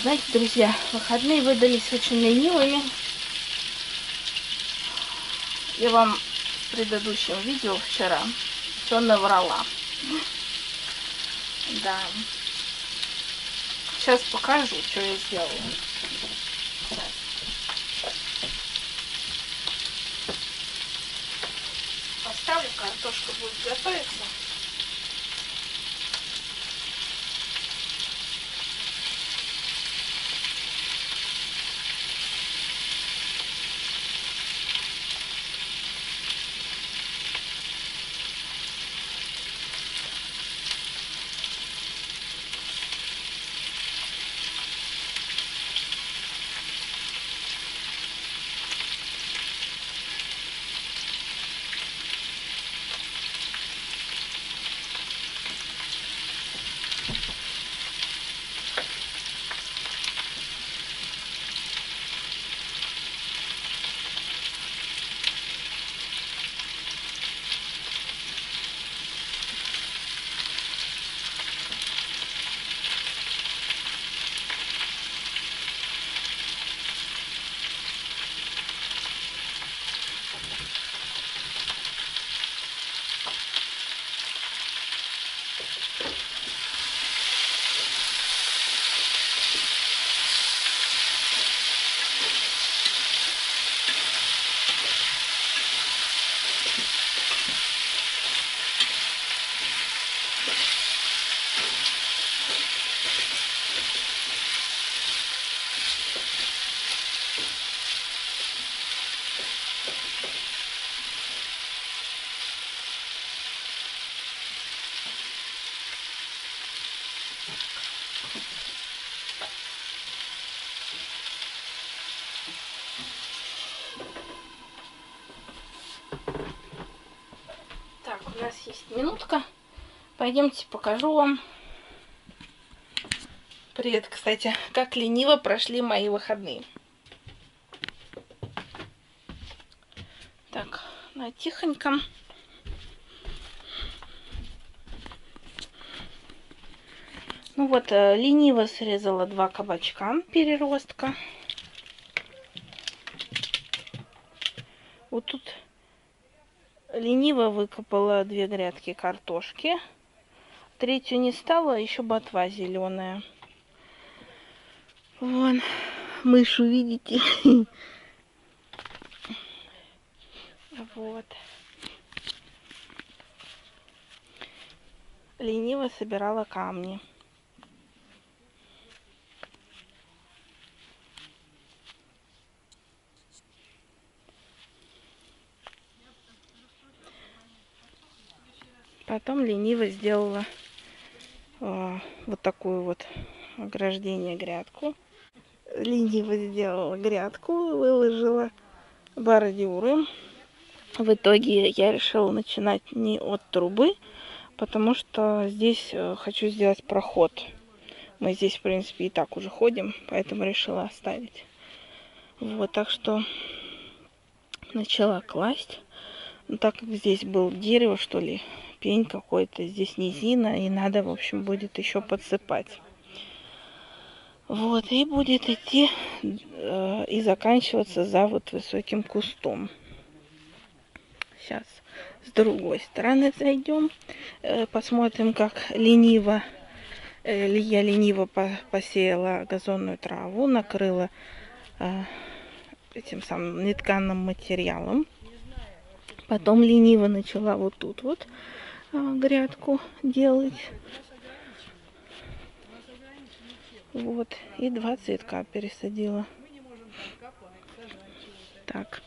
Знаете, друзья, выходные выдались очень ленивыми. Я вам в предыдущем видео вчера все наврала. Да. Сейчас покажу, что я сделала. Поставлю, картошка будет готовиться. Минутка. Пойдемте покажу вам. Привет, кстати, как лениво прошли мои выходные. Так, на тихоньком. Ну вот, э, лениво срезала два кабачка переростка. Вот тут лениво выкопала две грядки картошки. Третью не стала, еще ботва зеленая. Вон, мышу, видите? Вот. Лениво собирала камни. Потом лениво сделала э, вот такую вот ограждение грядку. Лениво сделала грядку, выложила бордюры. В итоге я решила начинать не от трубы, потому что здесь э, хочу сделать проход. Мы здесь, в принципе, и так уже ходим, поэтому решила оставить. Вот, так что начала класть. Ну, так как здесь был дерево, что ли, пень какой-то, здесь низина, и надо, в общем, будет еще подсыпать. Вот, и будет идти э, и заканчиваться за вот высоким кустом. Сейчас с другой стороны зайдем, э, посмотрим, как лениво, э, я лениво по посеяла газонную траву, накрыла э, этим самым нетканным материалом. Потом лениво начала вот тут вот грядку делать. Вот. И два цветка пересадила. Так.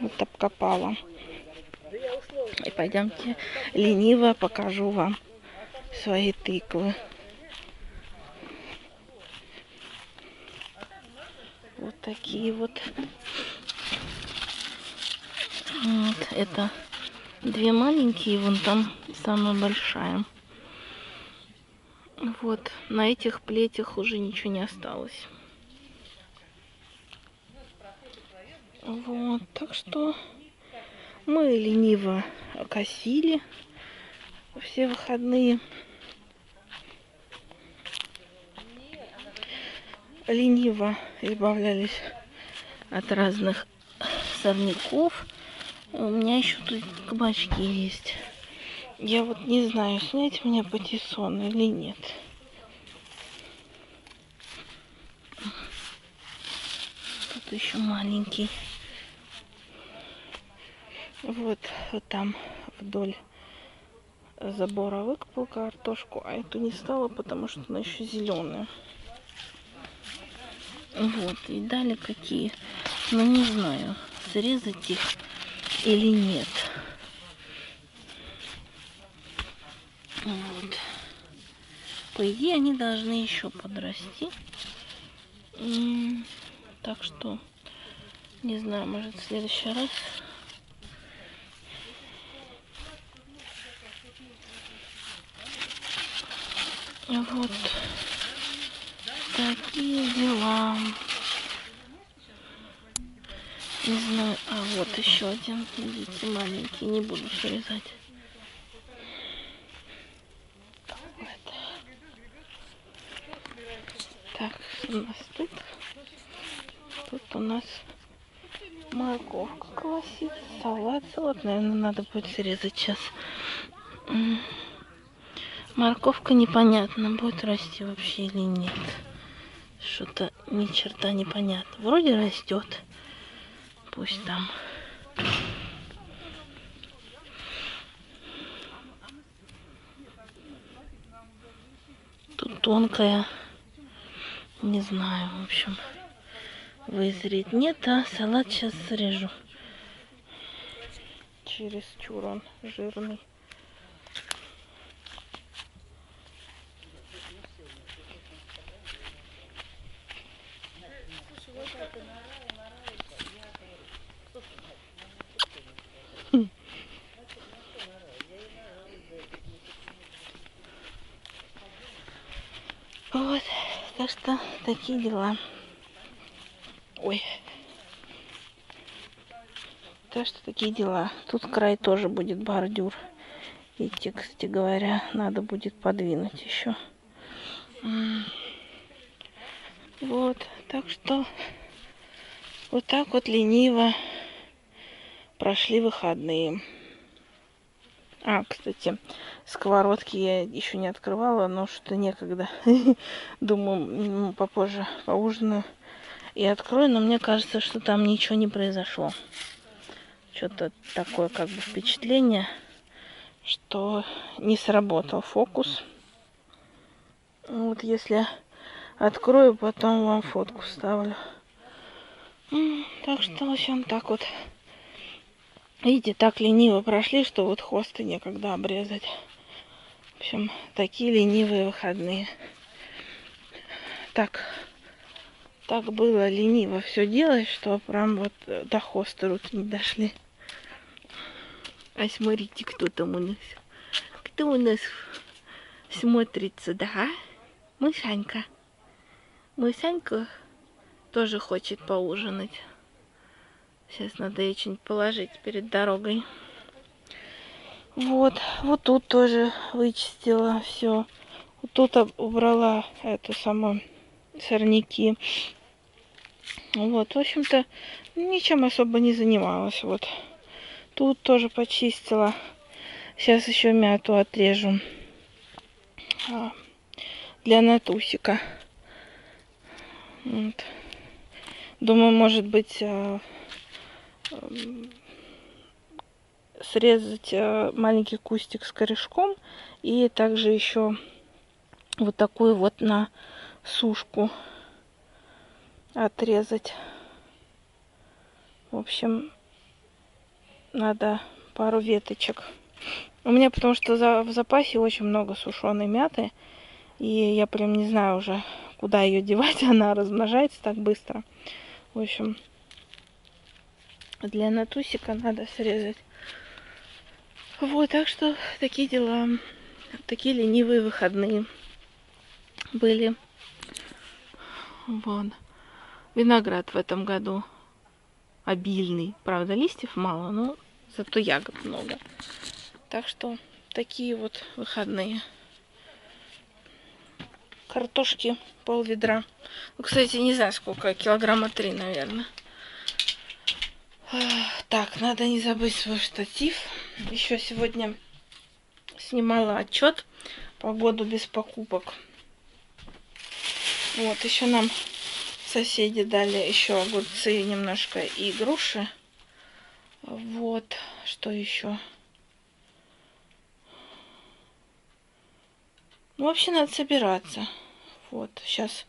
Вот обкопала. И пойдемте лениво покажу вам свои тыквы. Вот такие вот. Вот это две маленькие, вон там самая большая. Вот, на этих плетях уже ничего не осталось. Вот, так что мы лениво косили. все выходные лениво избавлялись от разных сорняков. У меня еще тут кабачки есть. Я вот не знаю, снять мне патиссон или нет. Тут еще маленький. Вот, вот там вдоль забора выкопал картошку, а эту не стала, потому что она еще зеленая. Вот, и дали какие. Ну, не знаю, срезать их или нет. Вот. По идее, они должны еще подрасти. Так что, не знаю, может в следующий раз Вот такие дела. Не знаю. А вот еще один. Видите, маленький. Не буду срезать. Так, у нас тут. Тут у нас морковка колосится. Салат. Салат, наверное, надо будет срезать сейчас. Морковка непонятно, будет расти вообще или нет. Что-то ни черта непонятно. Вроде растет. Пусть там. Тут тонкая. Не знаю, в общем. Вызреть нет, а салат сейчас срежу. Через чур он жирный. Вот, так что такие дела. Ой. Так что такие дела. Тут край тоже будет бордюр. Идти, кстати говоря, надо будет подвинуть еще. Вот, так что вот так вот лениво прошли выходные. А, кстати, сковородки я еще не открывала, но что некогда. Думаю, попозже поужинаю и открою, но мне кажется, что там ничего не произошло. Что-то такое как бы впечатление, что не сработал фокус. Вот если открою, потом вам фотку вставлю. Так что, в общем, так вот. Видите, так лениво прошли, что вот хвосты некогда обрезать. В общем, такие ленивые выходные. Так, так было лениво все делать, что прям вот до хвоста руки не дошли. А смотрите, кто там у нас. Кто у нас смотрится, да? Мышанька. Мышанька тоже хочет поужинать. Сейчас надо ей что-нибудь положить перед дорогой. Вот, вот тут тоже вычистила все. Вот тут убрала эту самую сорняки. Вот, в общем-то, ничем особо не занималась. Вот. Тут тоже почистила. Сейчас еще мяту отрежу. А, для натусика. Вот. Думаю, может быть, а, срезать а, маленький кустик с корешком и также еще вот такую вот на сушку отрезать. В общем, надо пару веточек. У меня потому что за, в запасе очень много сушеной мяты. И я прям не знаю уже, куда ее девать. Она размножается так быстро. В общем, для натусика надо срезать. Вот, так что такие дела. Такие ленивые выходные были. Вот. Виноград в этом году обильный. Правда, листьев мало, но зато ягод много. Так что такие вот выходные. Картошки пол ведра. Ну, кстати, не знаю сколько, килограмма три, наверное. Так, надо не забыть свой штатив. Еще сегодня снимала отчет по году без покупок. Вот, еще нам соседи дали еще огурцы немножко и груши. Вот, что еще? Ну, вообще надо собираться. Вот, сейчас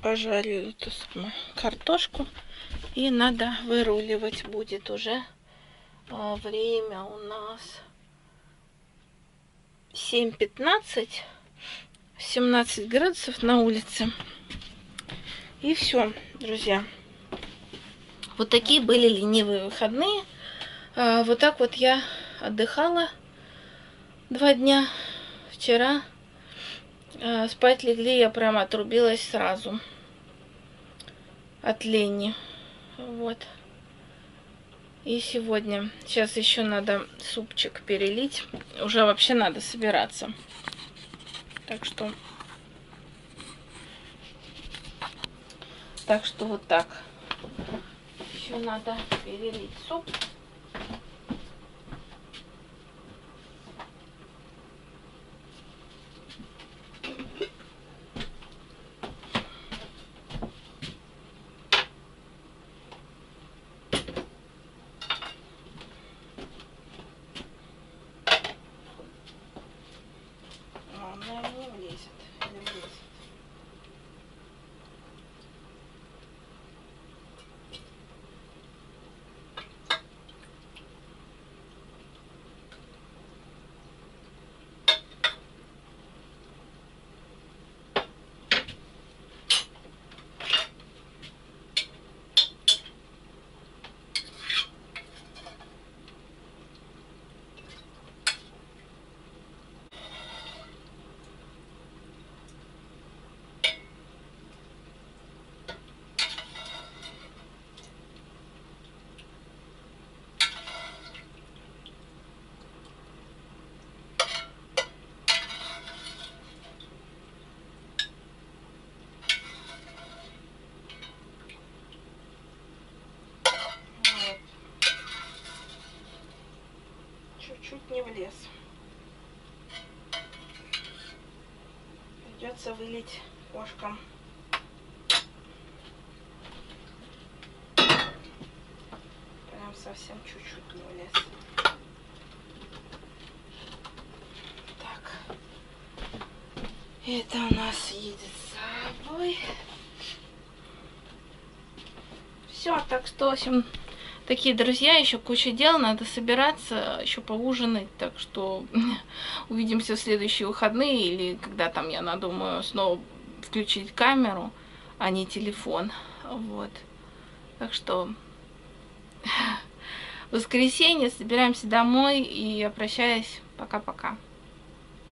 пожарю эту самую картошку. И надо выруливать будет уже. А, время у нас 7.15. 17 градусов на улице. И все, друзья. Вот такие были ленивые выходные. А, вот так вот я отдыхала два дня. Вчера спать легли, я прямо отрубилась сразу от лени. Вот. И сегодня. Сейчас еще надо супчик перелить. Уже вообще надо собираться. Так что... Так что вот так. Еще надо перелить суп. Чуть не влез. Придется вылить кошкам. Прям совсем чуть-чуть не влез. Так. Это у нас едет с собой. Все, так что, в общем, такие друзья, еще куча дел, надо собираться, еще поужинать, так что увидимся в следующие выходные, или когда там я надумаю снова включить камеру, а не телефон, вот. Так что воскресенье, собираемся домой, и прощаюсь, пока-пока.